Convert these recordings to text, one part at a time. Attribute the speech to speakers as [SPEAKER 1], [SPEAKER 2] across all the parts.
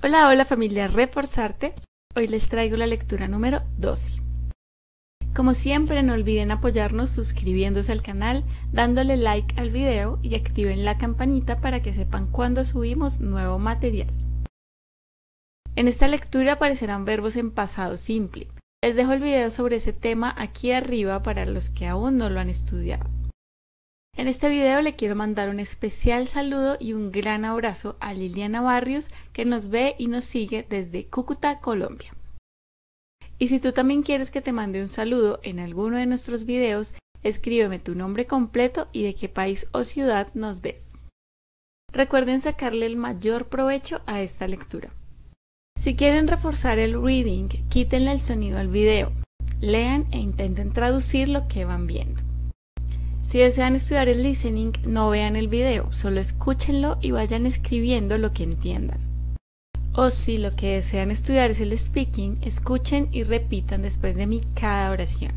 [SPEAKER 1] Hola, hola familia Reforzarte. Hoy les traigo la lectura número 12. Como siempre, no olviden apoyarnos suscribiéndose al canal, dándole like al video y activen la campanita para que sepan cuando subimos nuevo material. En esta lectura aparecerán verbos en pasado simple. Les dejo el video sobre ese tema aquí arriba para los que aún no lo han estudiado. En este video le quiero mandar un especial saludo y un gran abrazo a Liliana Barrios que nos ve y nos sigue desde Cúcuta, Colombia. Y si tú también quieres que te mande un saludo en alguno de nuestros videos, escríbeme tu nombre completo y de qué país o ciudad nos ves. Recuerden sacarle el mayor provecho a esta lectura. Si quieren reforzar el reading, quítenle el sonido al video, lean e intenten traducir lo que van viendo. Si desean estudiar el listening, no vean el video, solo escúchenlo y vayan escribiendo lo que entiendan. O si lo que desean estudiar es el speaking, escuchen y repitan después de mí cada oración.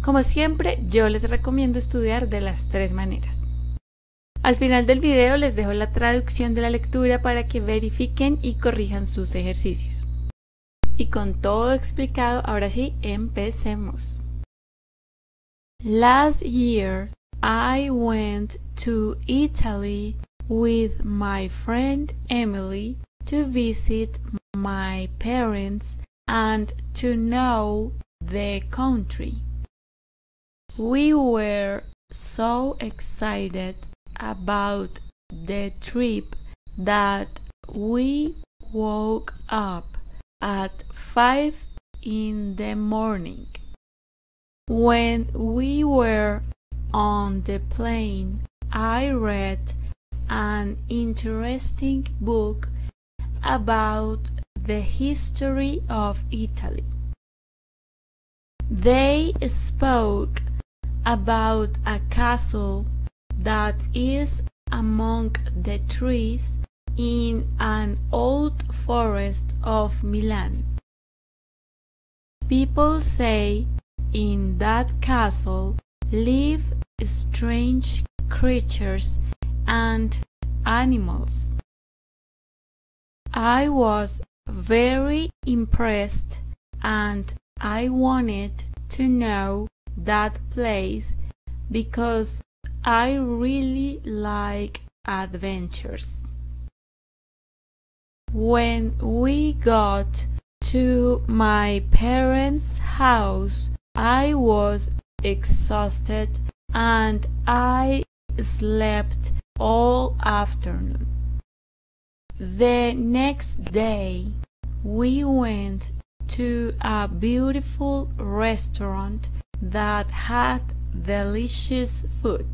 [SPEAKER 1] Como siempre, yo les recomiendo estudiar de las tres maneras. Al final del video les dejo la traducción de la lectura para que verifiquen y corrijan sus ejercicios. Y con todo explicado, ahora sí, empecemos. Last year, I went to Italy with my friend Emily to visit my parents and to know the country. We were so excited about the trip that we woke up at 5 in the morning. When we were on the plane, I read an interesting book about the history of Italy. They spoke about a castle that is among the trees in an old forest of Milan. People say in that castle live strange creatures and animals. I was very impressed and I wanted to know that place because I really like adventures. When we got to my parents' house, I was exhausted and I slept all afternoon. The next day, we went to a beautiful restaurant that had delicious food.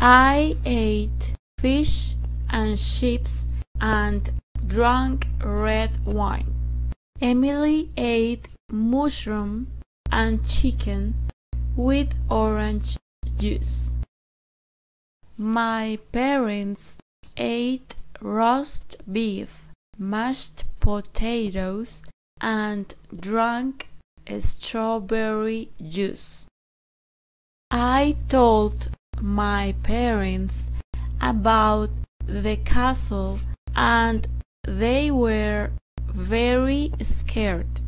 [SPEAKER 1] I ate fish and chips and drank red wine. Emily ate mushroom and chicken with orange juice. My parents ate roast beef, mashed potatoes, and drank strawberry juice. I told my parents about the castle and they were very scared.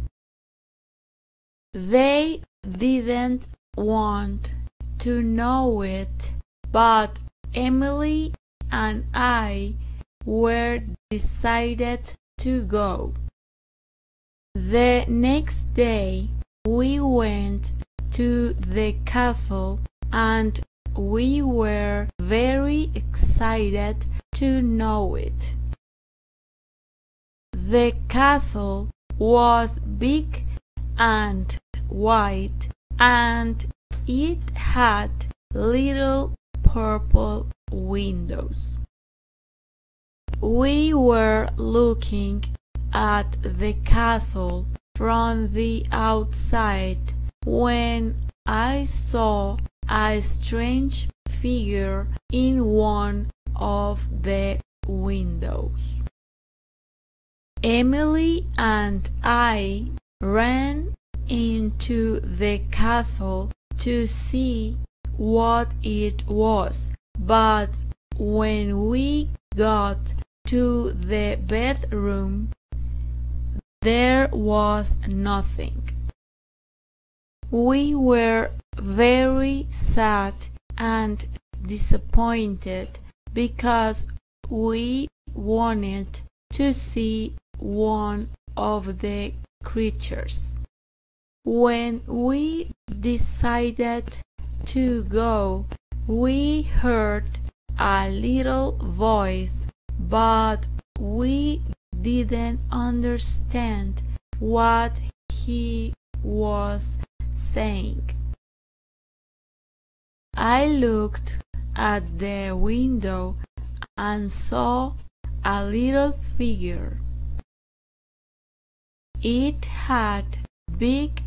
[SPEAKER 1] They didn't want to know it, but Emily and I were decided to go. The next day, we went to the castle and we were very excited to know it. The castle was big and white and it had little purple windows. We were looking at the castle from the outside when I saw a strange figure in one of the windows. Emily and I ran into the castle to see what it was, but when we got to the bedroom, there was nothing. We were very sad and disappointed because we wanted to see one of the creatures. When we decided to go, we heard a little voice, but we didn't understand what he was saying. I looked at the window and saw a little figure. It had big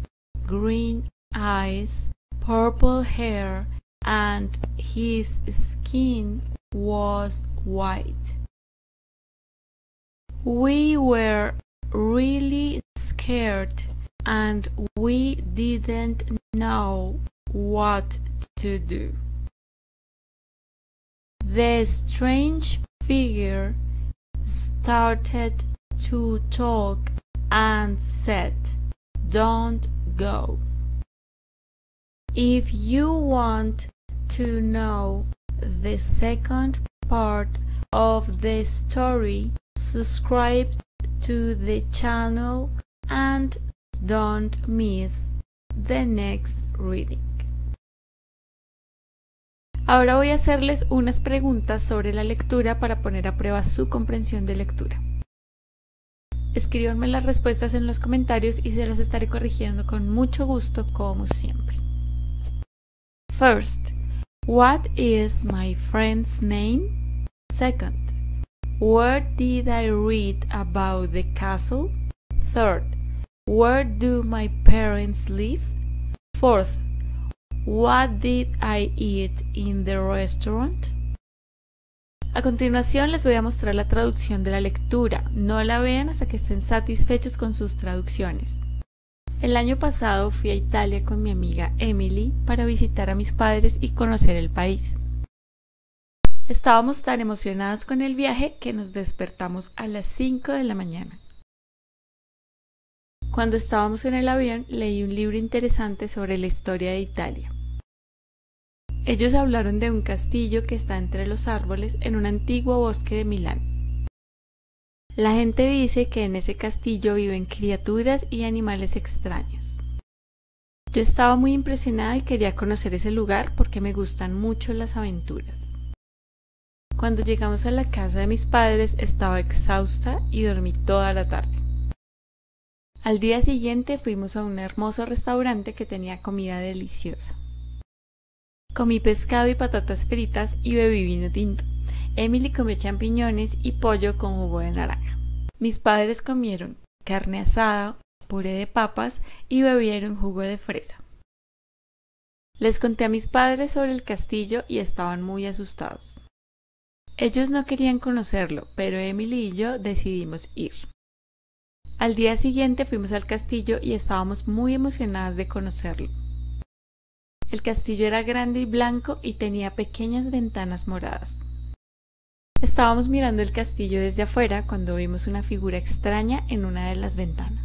[SPEAKER 1] green eyes, purple hair, and his skin was white. We were really scared and we didn't know what to do. The strange figure started to talk and said, Don't go. If you want to know the second part of the story, subscribe to the channel and don't miss the next reading. Ahora voy a hacerles unas preguntas sobre la lectura para poner a prueba su comprensión de lectura. Escríbanme las respuestas en los comentarios y se las estaré corrigiendo con mucho gusto como siempre. First, what is my friend's name? Second, where did I read about the castle? Third, where do my parents live? Fourth, what did I eat in the restaurant? A continuación les voy a mostrar la traducción de la lectura. No la vean hasta que estén satisfechos con sus traducciones. El año pasado fui a Italia con mi amiga Emily para visitar a mis padres y conocer el país. Estábamos tan emocionadas con el viaje que nos despertamos a las 5 de la mañana. Cuando estábamos en el avión leí un libro interesante sobre la historia de Italia. Ellos hablaron de un castillo que está entre los árboles en un antiguo bosque de Milán. La gente dice que en ese castillo viven criaturas y animales extraños. Yo estaba muy impresionada y quería conocer ese lugar porque me gustan mucho las aventuras. Cuando llegamos a la casa de mis padres estaba exhausta y dormí toda la tarde. Al día siguiente fuimos a un hermoso restaurante que tenía comida deliciosa. Comí pescado y patatas fritas y bebí vino tinto. Emily comió champiñones y pollo con jugo de naranja. Mis padres comieron carne asada, puré de papas y bebieron jugo de fresa. Les conté a mis padres sobre el castillo y estaban muy asustados. Ellos no querían conocerlo, pero Emily y yo decidimos ir. Al día siguiente fuimos al castillo y estábamos muy emocionadas de conocerlo. El castillo era grande y blanco y tenía pequeñas ventanas moradas. Estábamos mirando el castillo desde afuera cuando vimos una figura extraña en una de las ventanas.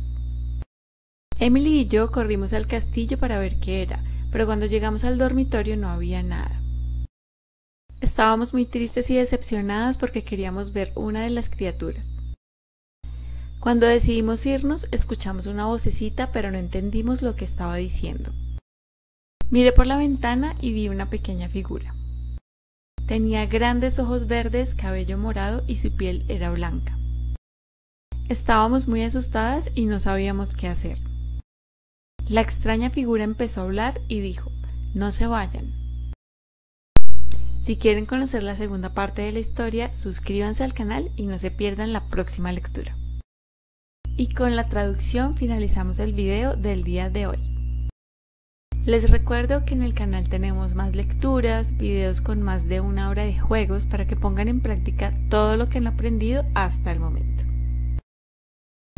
[SPEAKER 1] Emily y yo corrimos al castillo para ver qué era, pero cuando llegamos al dormitorio no había nada. Estábamos muy tristes y decepcionadas porque queríamos ver una de las criaturas. Cuando decidimos irnos, escuchamos una vocecita, pero no entendimos lo que estaba diciendo. Miré por la ventana y vi una pequeña figura. Tenía grandes ojos verdes, cabello morado y su piel era blanca. Estábamos muy asustadas y no sabíamos qué hacer. La extraña figura empezó a hablar y dijo, no se vayan. Si quieren conocer la segunda parte de la historia, suscríbanse al canal y no se pierdan la próxima lectura. Y con la traducción finalizamos el video del día de hoy. Les recuerdo que en el canal tenemos más lecturas, videos con más de una hora de juegos para que pongan en práctica todo lo que han aprendido hasta el momento.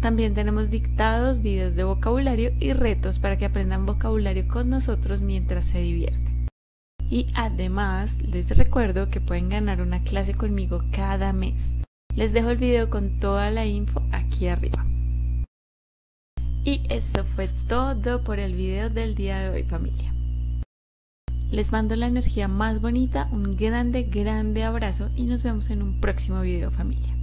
[SPEAKER 1] También tenemos dictados, videos de vocabulario y retos para que aprendan vocabulario con nosotros mientras se divierten. Y además les recuerdo que pueden ganar una clase conmigo cada mes. Les dejo el video con toda la info aquí arriba. Y eso fue todo por el video del día de hoy familia. Les mando la energía más bonita, un grande, grande abrazo y nos vemos en un próximo video familia.